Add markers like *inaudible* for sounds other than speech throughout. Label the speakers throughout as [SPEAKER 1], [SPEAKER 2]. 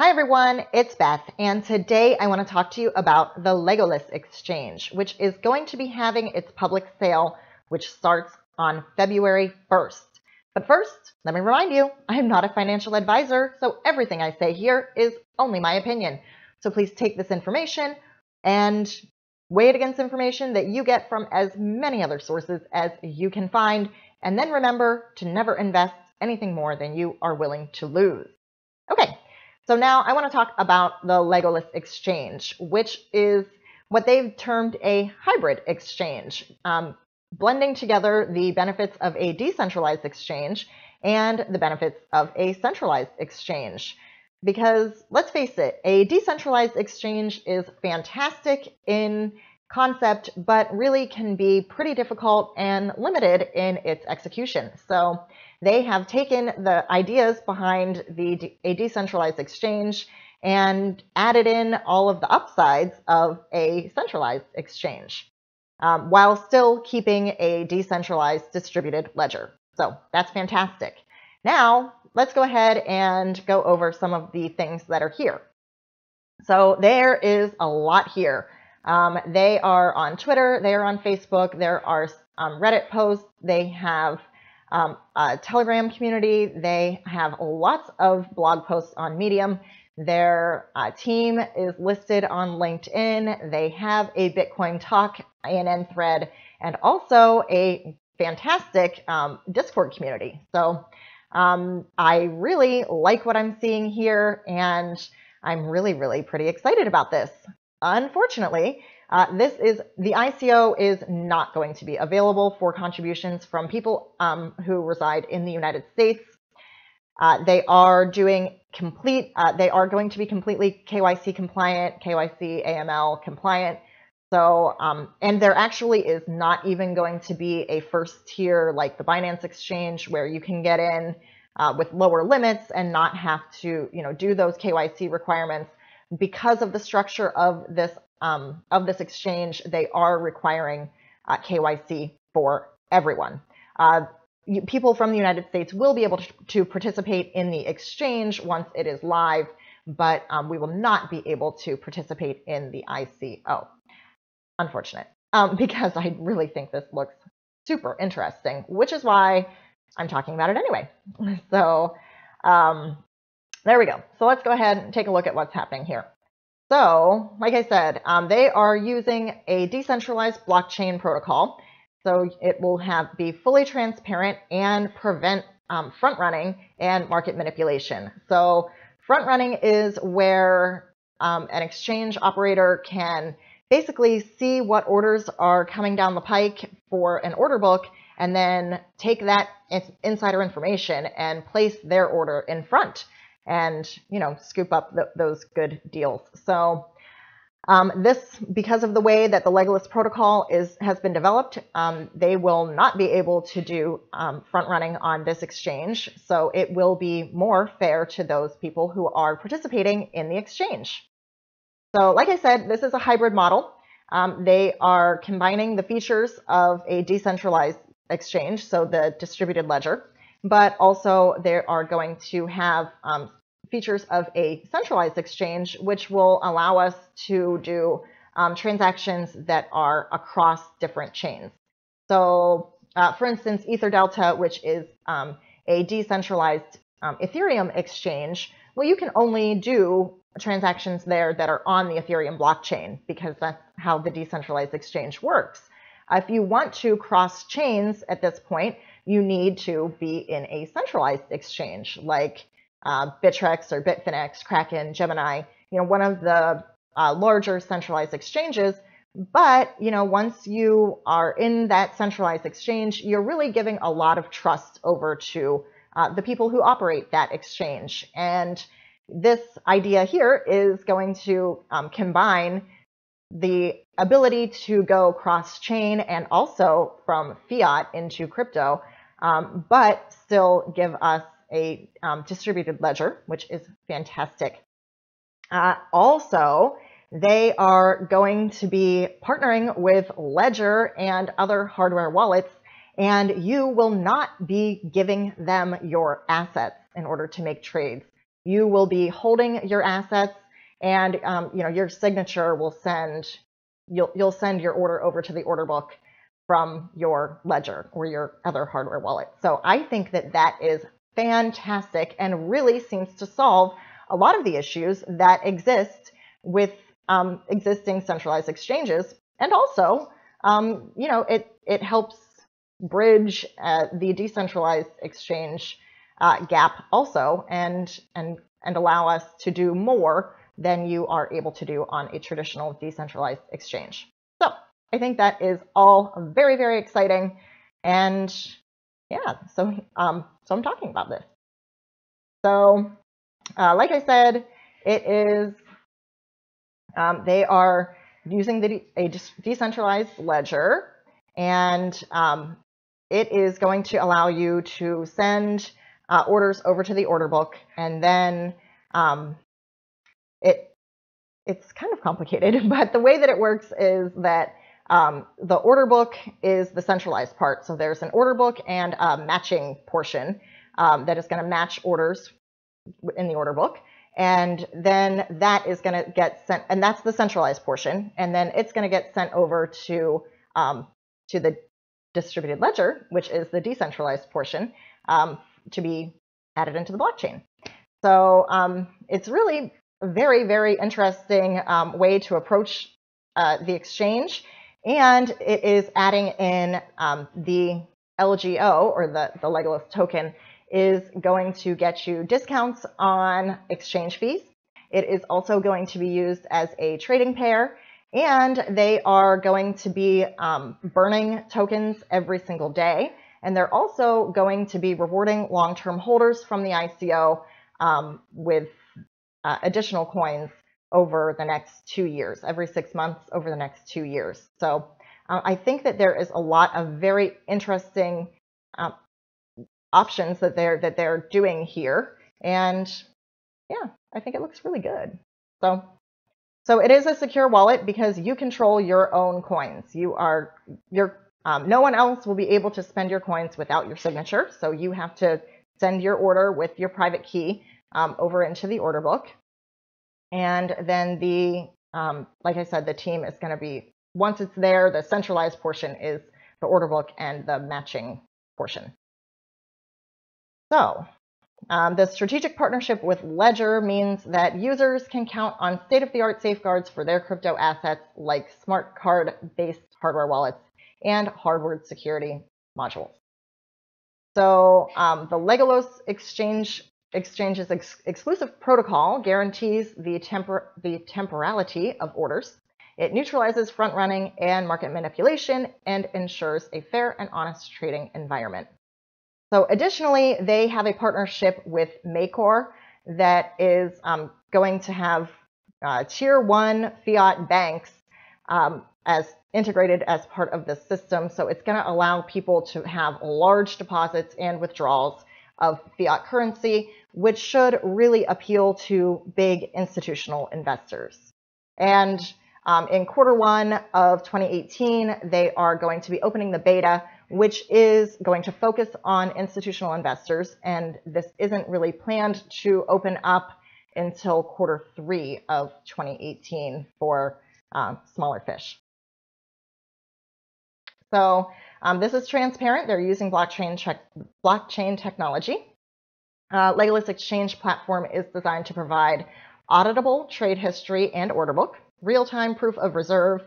[SPEAKER 1] Hi everyone, it's Beth, and today I want to talk to you about the Legolas Exchange, which is going to be having its public sale, which starts on February 1st. But first, let me remind you, I am not a financial advisor, so everything I say here is only my opinion. So please take this information and weigh it against information that you get from as many other sources as you can find, and then remember to never invest anything more than you are willing to lose. Okay, so now I want to talk about the Legolas Exchange, which is what they've termed a hybrid exchange, um, blending together the benefits of a decentralized exchange and the benefits of a centralized exchange. Because let's face it, a decentralized exchange is fantastic in concept, but really can be pretty difficult and limited in its execution. So they have taken the ideas behind the a decentralized exchange and added in all of the upsides of a centralized exchange um, while still keeping a decentralized distributed ledger. So that's fantastic. Now, let's go ahead and go over some of the things that are here. So there is a lot here. Um, they are on Twitter, they are on Facebook, there are um, Reddit posts, they have um, Telegram community. They have lots of blog posts on Medium. Their uh, team is listed on LinkedIn. They have a Bitcoin Talk ANN thread and also a fantastic um, Discord community. So um, I really like what I'm seeing here, and I'm really, really pretty excited about this. Unfortunately, uh, this is the ICO is not going to be available for contributions from people um, who reside in the United States. Uh, they are doing complete. Uh, they are going to be completely KYC compliant, KYC AML compliant. So, um, and there actually is not even going to be a first tier like the Binance Exchange where you can get in uh, with lower limits and not have to, you know, do those KYC requirements because of the structure of this um, of this exchange, they are requiring uh, KYC for everyone. Uh, you, people from the United States will be able to, to, participate in the exchange once it is live, but um, we will not be able to participate in the ICO. Unfortunate, um, *laughs* because I really think this looks super interesting, which is why I'm talking about it anyway. *laughs* So um, there we go. So let's go ahead and take a look at what's happening here. So, like I said, um, they are using a decentralized blockchain protocol. So it will have be fully transparent and prevent um, front running and market manipulation. So front running is where um, an exchange operator can basically see what orders are coming down the pike for an order book and then take that insider information and place their order in front and you know scoop up the, those good deals. So um, this, because of the way that the Legolas protocol is has been developed, um, they will not be able to do um, front running on this exchange. So it will be more fair to those people who are participating in the exchange. So like I said, this is a hybrid model. Um, they are combining the features of a decentralized exchange, so the distributed ledger, but also they are going to have um, features of a centralized exchange, which will allow us to do um, transactions that are across different chains. So, uh, for instance, EtherDelta, which is um, a decentralized um, Ethereum exchange, well, you can only do transactions there that are on the Ethereum blockchain because that's how the decentralized exchange works. If you want to cross chains at this point, you need to be in a centralized exchange like uh, Bittrex or Bitfinex, Kraken, Gemini, you know, one of the uh, larger centralized exchanges. But, you know, once you are in that centralized exchange, you're really giving a lot of trust over to uh, the people who operate that exchange. And this idea here is going to um, combine the ability to go cross chain and also from fiat into crypto, um, but still give us a um, distributed ledger, which is fantastic. Uh, also, they are going to be partnering with Ledger and other hardware wallets, and you will not be giving them your assets in order to make trades. you will be holding your assets and um, you know your signature will send you'll you'll send your order over to the order book from your ledger or your other hardware wallet. So I think that that is fantastic and really seems to solve a lot of the issues that exist with um, existing centralized exchanges. And also, um, you know, it, it helps bridge uh, the decentralized exchange uh, gap also and, and, and allow us to do more than you are able to do on a traditional decentralized exchange. So I think that is all very, very exciting. And yeah, so, um, so I'm talking about this. So uh, like I said, it is, um, they are using the, a decentralized ledger and um, it is going to allow you to send uh, orders over to the order book and then um, it it's kind of complicated, *laughs* but the way that it works is that um, the order book is the centralized part. So there's an order book and a matching portion um, that is going to match orders in the order book. And then that is going to get sent, and that's the centralized portion. And then it's going to get sent over to um, to the distributed ledger, which is the decentralized portion, um, to be added into the blockchain. So um, it's really a very, very interesting um, way to approach uh, the exchange. And it is adding in um, the LGO or the, the Legolas token is going to get you discounts on exchange fees. It is also going to be used as a trading pair, and they are going to be um, burning tokens every single day. And they're also going to be rewarding long-term holders from the ICO um, with uh, additional coins over the next two years, every six months over the next two years. So uh, I think that there is a lot of very interesting uh, options that they're that they're doing here. And yeah, I think it looks really good. So so it is a secure wallet because you control your own coins. You are your um, no one else will be able to spend your coins without your signature. So you have to send your order with your private key um, over into the order book. And then the, um, like I said, the team is going to be, once it's there, the centralized portion is the order book and the matching portion. So um, the strategic partnership with Ledger means that users can count on state-of-the-art safeguards for their crypto assets like smart card-based hardware wallets and hardware security modules. So um, the Legolas exchange exchange's ex exclusive protocol guarantees the, tempor the temporality of orders. It neutralizes front running and market manipulation and ensures a fair and honest trading environment. So additionally, they have a partnership with Makor that is um, going to have uh, tier one fiat banks um, as integrated as part of the system. So it's going to allow people to have large deposits and withdrawals of fiat currency, which should really appeal to big institutional investors. And um, in quarter one of 2018, they are going to be opening the beta which is going to focus on institutional investors. And this isn't really planned to open up until quarter three of 2018 for um, smaller fish. So um, this is transparent. They're using blockchain, blockchain technology. Uh, Legolas Exchange platform is designed to provide auditable trade history and order book, real-time proof of reserve,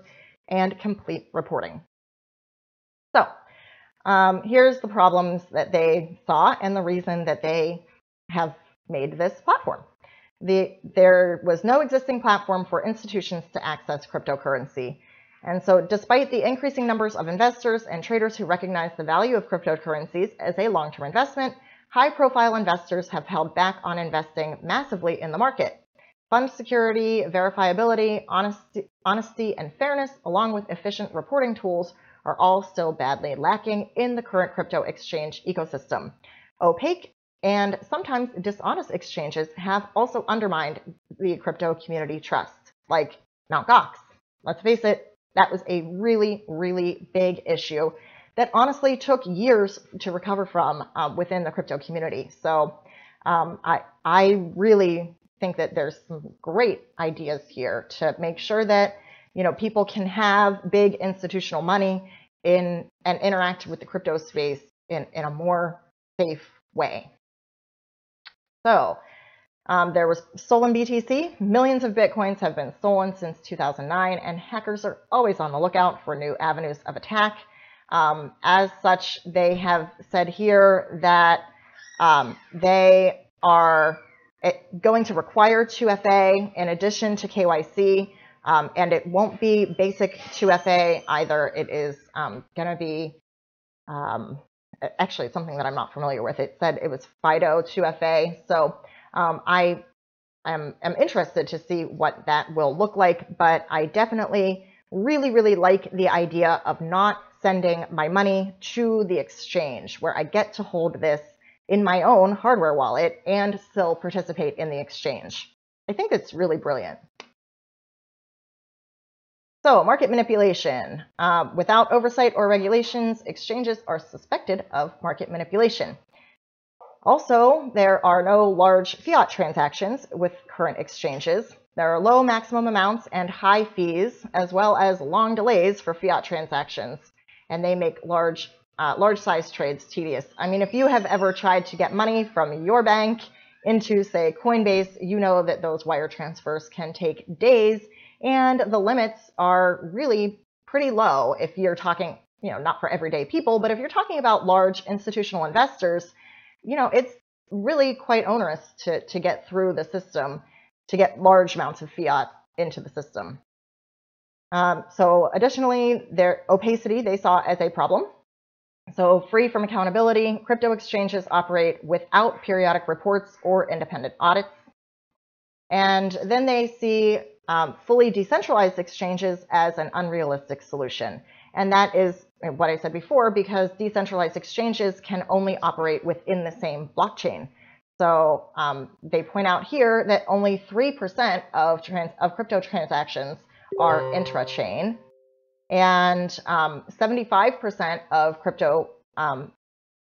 [SPEAKER 1] and complete reporting. So um, here's the problems that they saw and the reason that they have made this platform. The, there was no existing platform for institutions to access cryptocurrency. And so despite the increasing numbers of investors and traders who recognize the value of cryptocurrencies as a long-term investment, high-profile investors have held back on investing massively in the market. Fund security, verifiability, honesty, honesty and fairness, along with efficient reporting tools are all still badly lacking in the current crypto exchange ecosystem. Opaque and sometimes dishonest exchanges have also undermined the crypto community trust, like Mt. Gox. Let's face it, that was a really, really big issue that honestly took years to recover from um, within the crypto community. So Um, I, I really think that there's some great ideas here to make sure that you know people can have big institutional money in and interact with the crypto space in, in a more safe way. So um, there was stolen BTC. Millions of Bitcoins have been stolen since 2009, and hackers are always on the lookout for new avenues of attack. Um, as such, they have said here that um, they are eh, going to require 2FA in addition to KYC, um, and it won't be basic 2FA either. It is um, going to be um, actually something that I'm not familiar with. It said it was FIDO 2FA. So um, I am, am interested to see what that will look like, but I definitely really, really like the idea of not sending my money to the exchange where I get to hold this in my own hardware wallet and still participate in the exchange. I think it's really brilliant. So, market manipulation. Uh, without oversight or regulations, exchanges are suspected of market manipulation. Also, there are no large fiat transactions with current exchanges. There are low maximum amounts and high fees, as well as long delays for fiat transactions, and they make large, uh, large size trades tedious. I mean, if you have ever tried to get money from your bank into, say, Coinbase, you know that those wire transfers can take days and the limits are really pretty low if you're talking, you know, not for everyday people, but if you're talking about large institutional investors, you know, it's really quite onerous to, to get through the system, to get large amounts of fiat into the system. Um, so additionally, their opacity they saw as a problem. So free from accountability, crypto exchanges operate without periodic reports or independent audits. And then they see um, fully decentralized exchanges as an unrealistic solution. And that is what I said before, because decentralized exchanges can only operate within the same blockchain. So um, they point out here that only 3% of, trans of crypto transactions are intra-chain, and 75% um, of crypto um,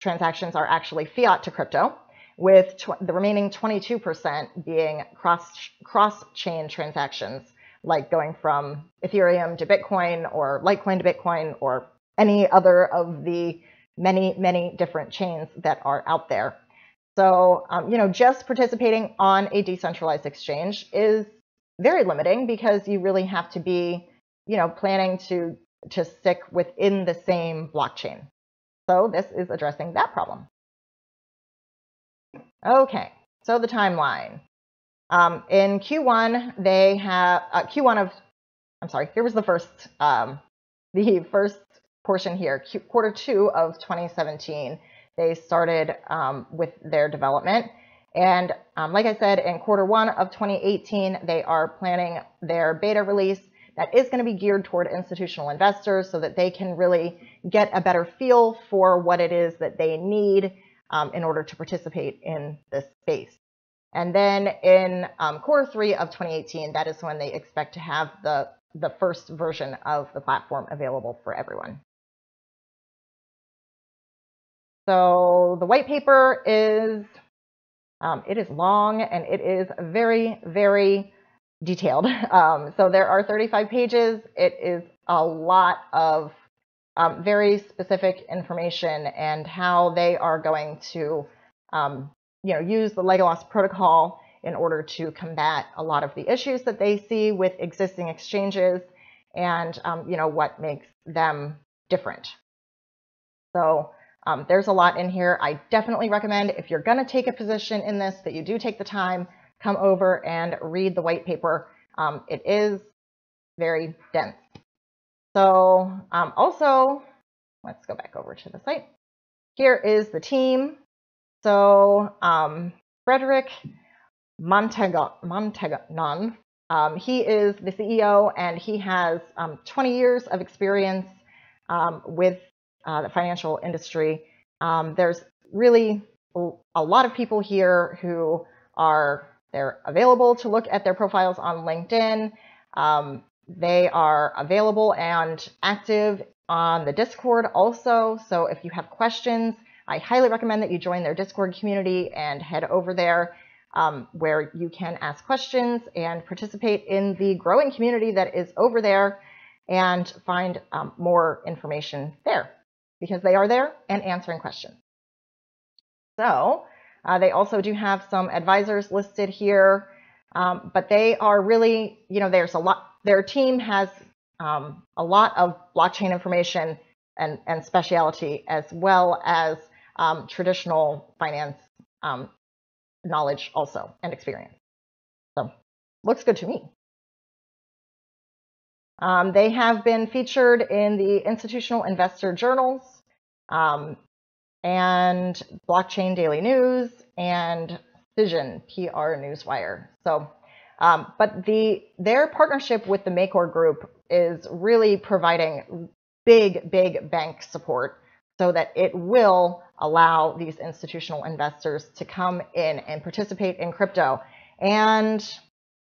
[SPEAKER 1] transactions are actually fiat to crypto with the remaining 22% being cross cross chain transactions, like going from Ethereum to Bitcoin or Litecoin to Bitcoin or any other of the many, many different chains that are out there. So, um, you know, just participating on a decentralized exchange is very limiting because you really have to be, you know, planning to to stick within the same blockchain. So this is addressing that problem. Okay, so the timeline. Um, in Q1, they have uh, Q1 of, I'm sorry, here was the first, um, the first portion here, Q, quarter two of 2017. They started um, with their development. And um, like I said, in quarter one of 2018, they are planning their beta release that is going to be geared toward institutional investors so that they can really get a better feel for what it is that they need um, in order to participate in this space. And then in um, quarter three of 2018, that is when they expect to have the, the first version of the platform available for everyone. So the white paper is, um, it is long and it is very, very detailed. *laughs* Um, so there are 35 pages. It is a lot of um, very specific information and how they are going to, um, you know, use the Legolas protocol in order to combat a lot of the issues that they see with existing exchanges and, um, you know, what makes them different. So um, there's a lot in here. I definitely recommend if you're going to take a position in this that you do take the time, come over and read the white paper. Um, it is very dense. So um, also, let's go back over to the site. Here is the team. So um, Frederick Montagnon, um, he is the CEO and he has um, 20 years of experience um, with uh, the financial industry. Um, there's really a lot of people here who are they're available to look at their profiles on LinkedIn. Um, they are available and active on the Discord also. So if you have questions, I highly recommend that you join their Discord community and head over there um, where you can ask questions and participate in the growing community that is over there and find um, more information there because they are there and answering questions. So uh, they also do have some advisors listed here, um, but they are really, you know, there's a lot, their team has um, a lot of blockchain information and, and speciality as well as um, traditional finance um, knowledge also and experience. So looks good to me. Um, they have been featured in the institutional investor journals um, and Blockchain Daily News and Cision PR Newswire. So, um, but the their partnership with the Makor Group is really providing big, big bank support so that it will allow these institutional investors to come in and participate in crypto. And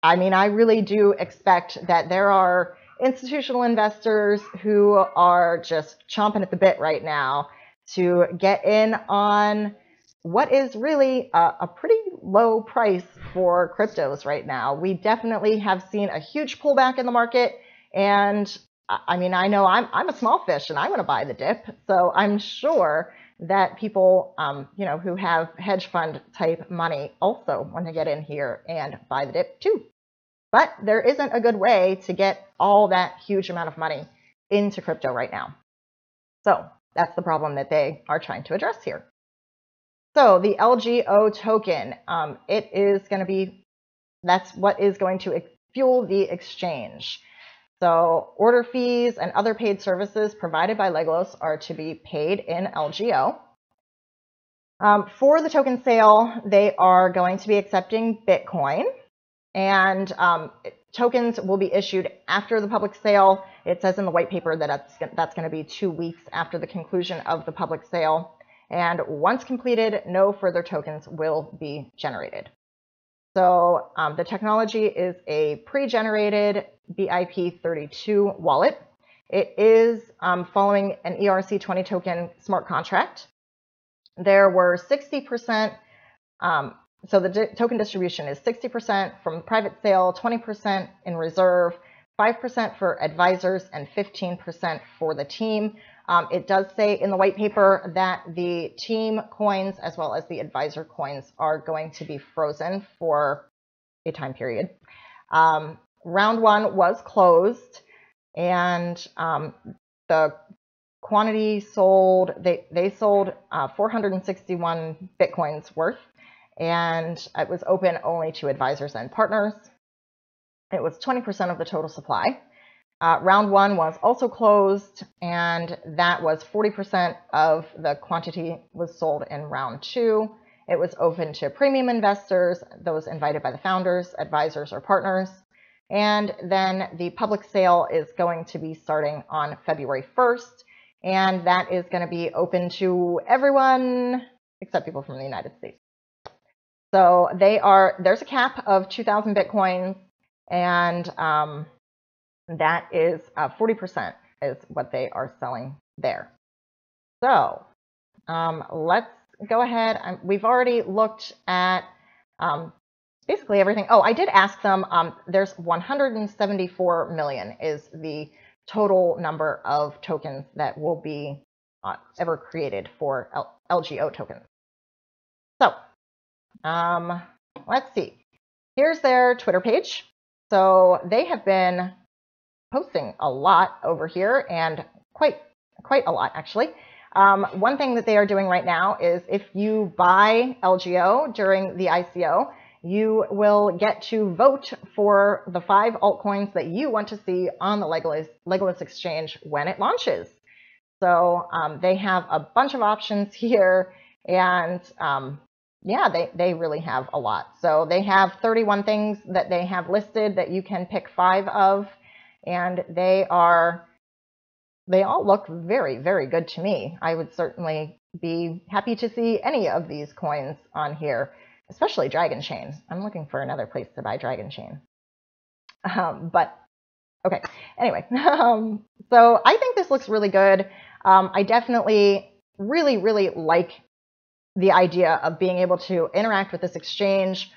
[SPEAKER 1] I mean, I really do expect that there are institutional investors who are just chomping at the bit right now to get in on what is really a, a, pretty low price for cryptos right now. We definitely have seen a huge pullback in the market. And I mean, I know I'm, I'm a small fish and I want to buy the dip. So I'm sure that people, um, you know, who have hedge fund type money also want to get in here and buy the dip too. But there isn't a good way to get all that huge amount of money into crypto right now. So that's the problem that they are trying to address here. So the LGO token, um, it is going to be, that's what is going to fuel the exchange. So order fees and other paid services provided by Legolas are to be paid in LGO. Um, for the token sale, they are going to be accepting Bitcoin and um, tokens will be issued after the public sale. It says in the white paper that that's, that's going to be two weeks after the conclusion of the public sale. And once completed, no further tokens will be generated. So um, the technology is a pre-generated BIP32 wallet. It is um, following an ERC20 token smart contract. There were 60% um, so the token distribution is 60% from private sale, 20% in reserve, 5% for advisors, and 15% for the team. Um, it does say in the white paper that the team coins as well as the advisor coins are going to be frozen for a time period. Um, round one was closed, and um, the quantity sold, they, they sold uh, 461 Bitcoins worth and it was open only to advisors and partners. It was 20% of the total supply. Uh, round one was also closed, and that was 40% of the quantity was sold in round two. It was open to premium investors, those invited by the founders, advisors, or partners. And then the public sale is going to be starting on February 1st, and that is going to be open to everyone except people from the United States. So they are, there's a cap of 2,000 Bitcoins, and um, that is uh, 40% is what they are selling there. So um, let's go ahead. Um, we've already looked at um, basically everything. Oh, I did ask them. Um, there's 174 million is the total number of tokens that will be uh, ever created for L LGO tokens. So um, let's see. Here's their Twitter page. So they have been posting a lot over here and quite quite a lot actually. Um, one thing that they are doing right now is if you buy LGO during the ICO, you will get to vote for the five altcoins that you want to see on the Legolas, Legolas exchange when it launches. So um, they have a bunch of options *laughs* here, and um, yeah, they, they really have a lot. So they have 31 things that they have listed that you can pick five of, and they are, they all look very, very good to me. I would certainly be happy to see any of these coins on here, especially Dragon Chain. I'm looking for another place to buy Dragon Chain. Um, but okay, anyway, *laughs* um, so I think this looks really good. Um, I definitely really, really like the idea of being able to interact with this exchange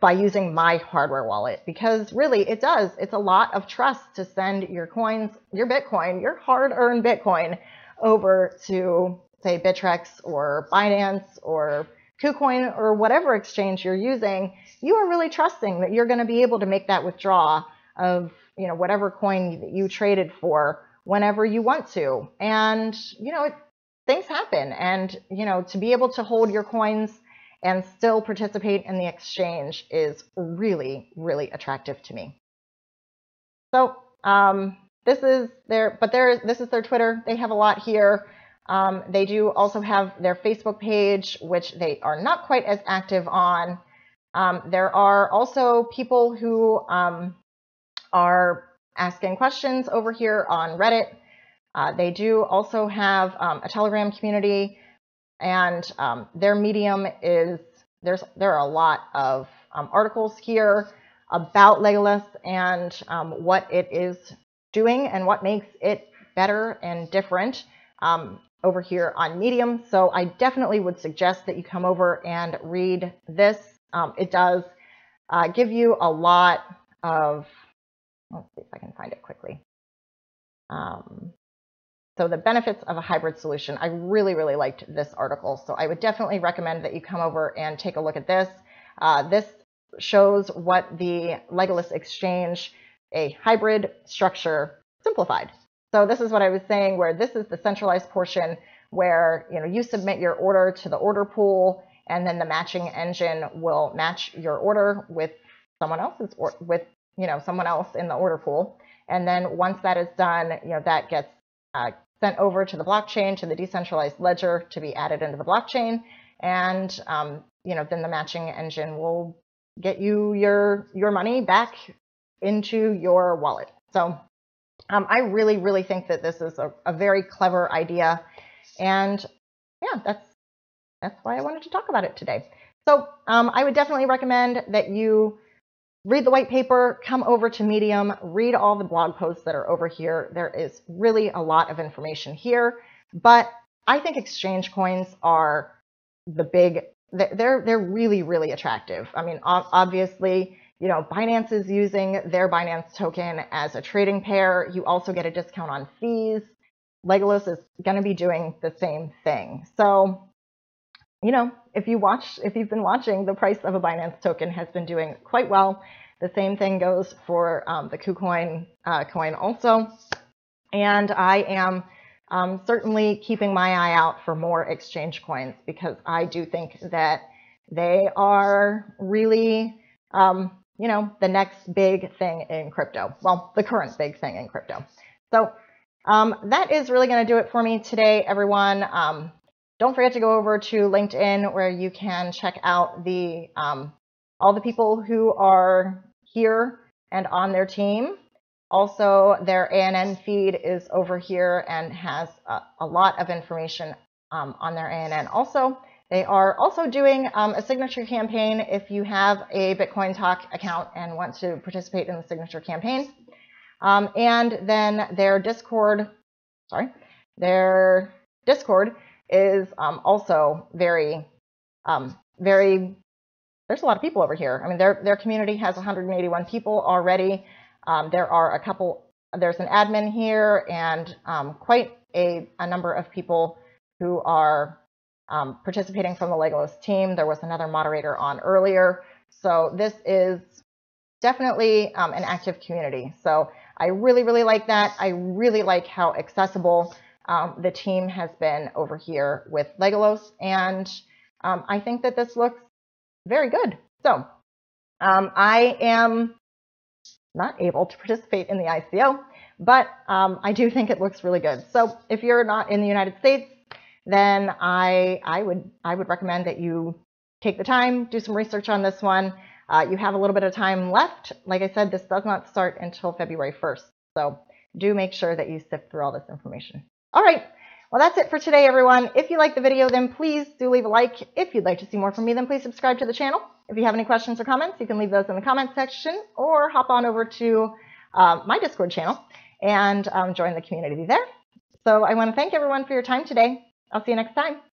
[SPEAKER 1] by using my hardware wallet because really it does. It's a lot of trust to send your coins, your Bitcoin, your hard earned Bitcoin over to say Bittrex or Binance or KuCoin or whatever exchange you're using. You are really trusting that you're going to be able to make that withdrawal of you know whatever coin that you traded for whenever you want to. And you know it, things happen, and you know to be able to hold your coins and still participate in the exchange is really, really attractive to me. So um, this is their, but there, this is their Twitter. They have a lot here. Um, they do also have their Facebook page, which they are not quite as active on. Um, there are also people who um, are asking questions over here on Reddit. Uh, they do also have um, a Telegram community and um, their medium is there's there are a lot of um, articles here about Legolas and um, what it is doing and what makes it better and different um, over here on Medium. So I definitely would suggest that you come over and read this. Um, it does uh, give you a lot of, let's see if I can find it quickly. Um, so the benefits of a hybrid solution. I really, really liked this article. So I would definitely recommend that you come over and take a look at this. Uh, this shows what the Legolas Exchange, a hybrid structure, simplified. So this is what I was saying, where this is the centralized portion where you know you submit your order to the order pool, and then the matching engine will match your order with someone else's or with you know someone else in the order pool. And then once that is done, you know that gets uh, sent over to the blockchain, to the decentralized ledger to be added into the blockchain. And, um, you know, then the matching engine will get you your, your money back into your wallet. So um, I really, really think that this is a, a very clever idea. And yeah, that's, that's why I wanted to talk about it today. So um, I would definitely recommend that you read the white paper, come over to Medium, read all the blog posts that are over here. There is really a lot of information here, but I think exchange coins are the big, they're, they're really, really attractive. I mean, obviously, you know, Binance is using their Binance token as a trading pair. You also get a discount on fees. Legolas is going to be doing the same thing. So you know, if you watch, if you've been watching, the price of a Binance token has been doing quite well. The same thing goes for um, the KuCoin uh, coin also. And I am um, certainly keeping my eye out for more exchange coins because I do think that they are really, um, you know, the next big thing in crypto. Well, the current big thing in crypto. So um, that is really going to do it for me today, everyone. Um, don't forget to go over to LinkedIn where you can check out the um, all the people who are here and on their team. Also, their ANN feed is over here and has a, a lot of information um, on their ANN. Also, they are also doing um, a signature campaign if you have a Bitcoin Talk account and want to participate in the signature campaign. Um, and then their Discord, sorry, their Discord is um, also very, um, very, there's a lot of people over here. I mean, their, their community has 181 people already. Um, there are a couple, there's an admin here and um, quite a, a number of people who are um, participating from the Legolas team. There was another moderator on earlier. So this is definitely um, an active community. So I really, really like that. I really like how accessible um, the team has been over here with Legolas, and um, I think that this looks very good. So um, I am not able to participate in the ICO, but um, I do think it looks really good. So if you're not in the United States, then I, I, would, I would recommend that you take the time, do some research on this one. Uh, you have a little bit of time left. Like I said, this does not start until February 1st. So do make sure that you sift through all this information. All right. Well, that's it for today, everyone. If you like the video, then please do leave a like. If you'd like to see more from me, then please subscribe to the channel. If you have any questions or comments, you can leave those in the comments section or hop on over to uh, my Discord channel and um, join the community there. So I want to thank everyone for your time today. I'll see you next time.